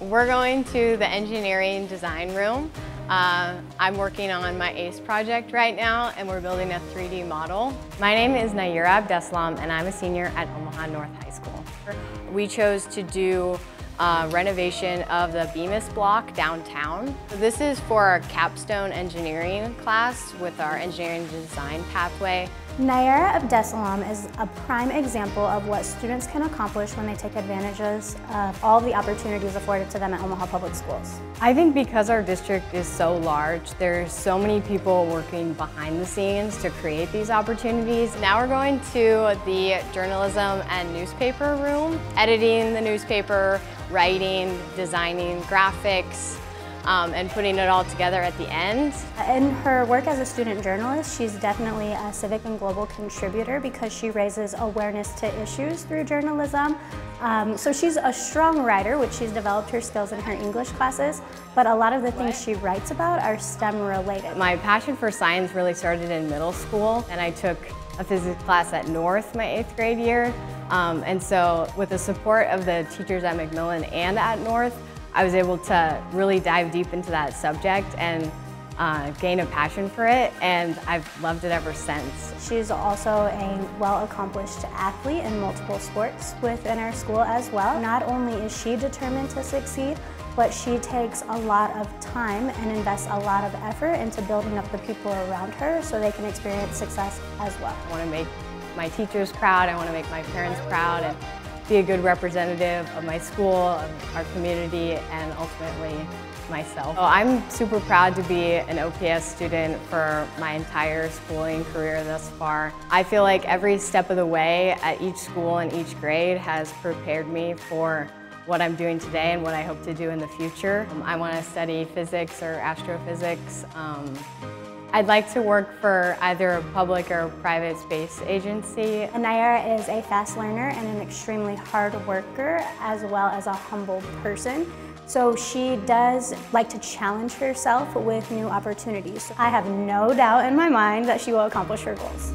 We're going to the engineering design room. Uh, I'm working on my ACE project right now and we're building a 3D model. My name is Nayera Abdessalam and I'm a senior at Omaha North High School. We chose to do uh, renovation of the Bemis block downtown. This is for our capstone engineering class with our engineering design pathway. Nayera Abdessalam is a prime example of what students can accomplish when they take advantage of all the opportunities afforded to them at Omaha Public Schools. I think because our district is so large, there's so many people working behind the scenes to create these opportunities. Now we're going to the journalism and newspaper room, editing the newspaper, writing, designing graphics, um, and putting it all together at the end. In her work as a student journalist, she's definitely a civic and global contributor because she raises awareness to issues through journalism. Um, so she's a strong writer, which she's developed her skills in her English classes, but a lot of the things she writes about are STEM related. My passion for science really started in middle school, and I took a physics class at North my eighth grade year. Um, and so with the support of the teachers at McMillan and at North, I was able to really dive deep into that subject and uh, gain a passion for it, and I've loved it ever since. She's also a well-accomplished athlete in multiple sports within our school as well. Not only is she determined to succeed, but she takes a lot of time and invests a lot of effort into building up the people around her so they can experience success as well. I want to make my teachers proud, I want to make my parents proud, and be a good representative of my school, of our community, and ultimately myself. So I'm super proud to be an OPS student for my entire schooling career thus far. I feel like every step of the way at each school and each grade has prepared me for what I'm doing today and what I hope to do in the future. Um, I want to study physics or astrophysics. Um, I'd like to work for either a public or private space agency. Nayera is a fast learner and an extremely hard worker as well as a humble person. So she does like to challenge herself with new opportunities. I have no doubt in my mind that she will accomplish her goals.